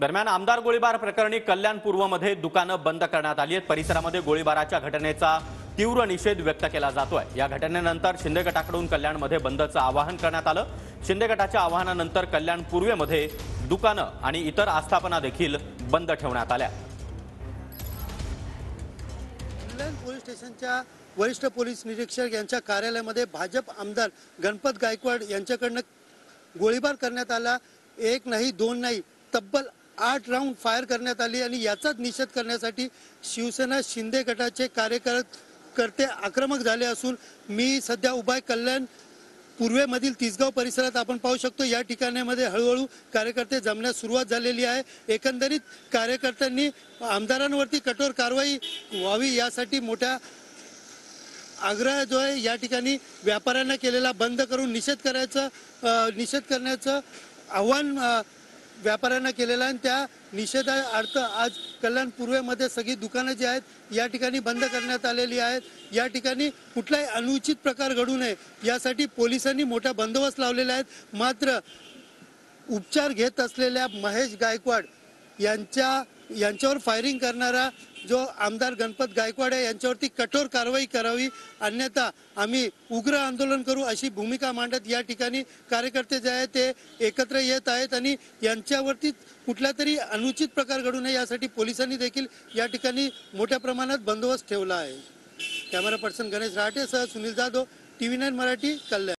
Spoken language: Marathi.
दरम्यान आमदार गोळीबार प्रकरणी कल्याण पूर्वमध्ये दुकानं बंद करण्यात आली आहेत. परिसरामध्ये गोळीबाराच्या घटनेचा तीव्र निषेध व्यक्त केला जातोय. या घटनेनंतर शिंदे गटाकडून कल्याणमध्ये बंदचं आवाहन करण्यात आलं. शिंदे गटाच्या आवाहनानंतर कल्याण पूर्वेमध्ये दुकानं आणि इतर आस्थापना देखील बंद ठेवण्यात आल्या. पोलीस स्टेशनच्या वरिष्ठ पोलीस निरीक्षक यांच्या कार्यालयामध्ये भाजप आमदार गणपत गायकवाड यांच्याकडनं गोळीबार करण्यात आला. एक नाही दोन नाही तब्बल आठ राऊंड फायर करण्यात आली आणि याचाच निषेध करण्यासाठी शिवसेना शिंदे गटाचे कार्यकर्ते आक्रमक झाले असून मी सध्या उभा कल्याण पूर्वेमधील तिसगाव परिसरात आपण पाहू शकतो या ठिकाणामध्ये हळूहळू कार्यकर्ते जमण्यास सुरुवात झालेली आहे. एकंदरीत कार्यकर्त्यांनी आमदारांवरती कठोर कारवाई व्हावी यासाठी मोठ्या आग्रह जो आहे या ठिकाणी व्यापाऱ्यांना केलेला बंद करून निषेध करायचं निषेध करण्याचं आव्हान व्यापाऱ्यांना केलेला आहे आणि त्या निषेधार्थ आज कल्याण पूर्वेमध्ये सगळी दुकानं जी आहेत या ठिकाणी बंद करण्यात आलेली आहेत. या ठिकाणी कुठलाही अनुचित प्रकार घडू नये यासाठी पोलिसांनी मोठा बंदोबस्त लावलेला आहेत मात्र उपचार घेत असलेल्या महेश गायकवाड यांच्या यांच्यावर फायरिंग करणारा जो आमदार गणपत गायकवाड आहे यांच्यावरती कठोर कारवाई करावी. अन्यथा आम्ही उग्र आंदोलन करू अशी भूमिका मांडत या ठिकाणी कार्यकर्ते जे आहेत ते एकत्र येत आहेत आणि यांच्यावरती कुठला तरी अनुचित प्रकार घडू नये यासाठी पोलिसांनी देखील या ठिकाणी मोठ्या प्रमाणात बंदोबस्त ठेवला आहे. कॅमेरा पर्सन गणेश राहटे सह Sunil Jadhav T V nine Marathi Kalyan.